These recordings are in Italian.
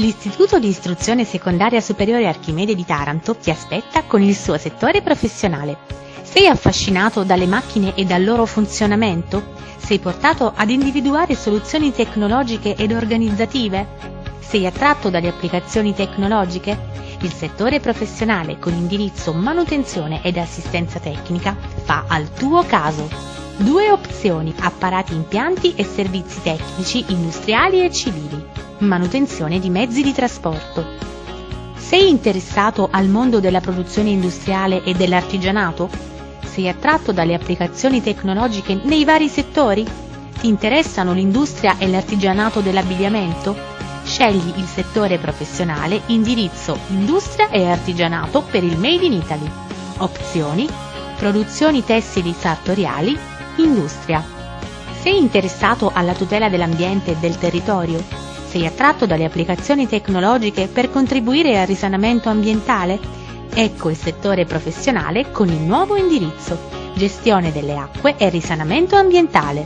L'Istituto di Istruzione Secondaria Superiore Archimede di Taranto ti aspetta con il suo settore professionale. Sei affascinato dalle macchine e dal loro funzionamento? Sei portato ad individuare soluzioni tecnologiche ed organizzative? Sei attratto dalle applicazioni tecnologiche? Il settore professionale con indirizzo manutenzione ed assistenza tecnica fa al tuo caso. Due opzioni, apparati impianti e servizi tecnici industriali e civili. Manutenzione di mezzi di trasporto. Sei interessato al mondo della produzione industriale e dell'artigianato? Sei attratto dalle applicazioni tecnologiche nei vari settori? Ti interessano l'industria e l'artigianato dell'abbigliamento? Scegli il settore professionale indirizzo Industria e Artigianato per il Made in Italy. Opzioni Produzioni tessili sartoriali Industria. Sei interessato alla tutela dell'ambiente e del territorio? Sei attratto dalle applicazioni tecnologiche per contribuire al risanamento ambientale? Ecco il settore professionale con il nuovo indirizzo Gestione delle acque e risanamento ambientale.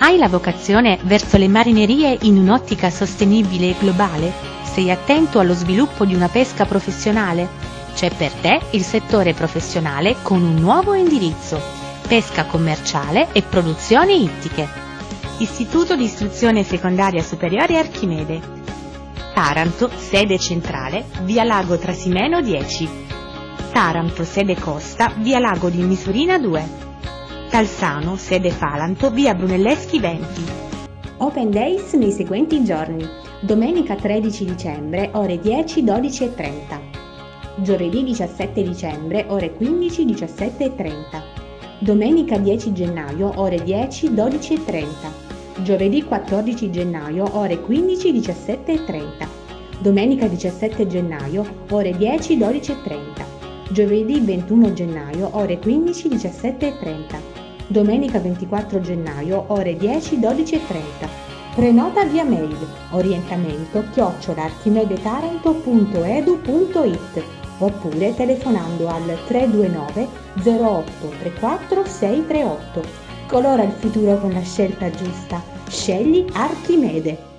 Hai la vocazione verso le marinerie in un'ottica sostenibile e globale? Sei attento allo sviluppo di una pesca professionale? C'è per te il settore professionale con un nuovo indirizzo pesca commerciale e produzioni ittiche. Istituto di Istruzione Secondaria Superiore Archimede. Taranto, sede centrale, via Lago Trasimeno 10. Taranto, sede Costa, via Lago di Misurina 2. Talsano, sede Falanto, via Brunelleschi 20. Open Days nei seguenti giorni. Domenica 13 dicembre, ore 10, 12 e 30. Giovedì 17 dicembre, ore 15, 17 e 30. Domenica 10 gennaio, ore 10, 12 e 30. Giovedì 14 gennaio, ore 15, 17 e 30. Domenica 17 gennaio, ore 10, 12 e 30. Giovedì 21 gennaio, ore 15, 17 e 30. Domenica 24 gennaio, ore 10, 12 e 30. Prenota via mail orientamento chiocciolarchimedetaranto.edu.it oppure telefonando al 329 08 34 638. Colora il futuro con la scelta giusta. Scegli Archimede.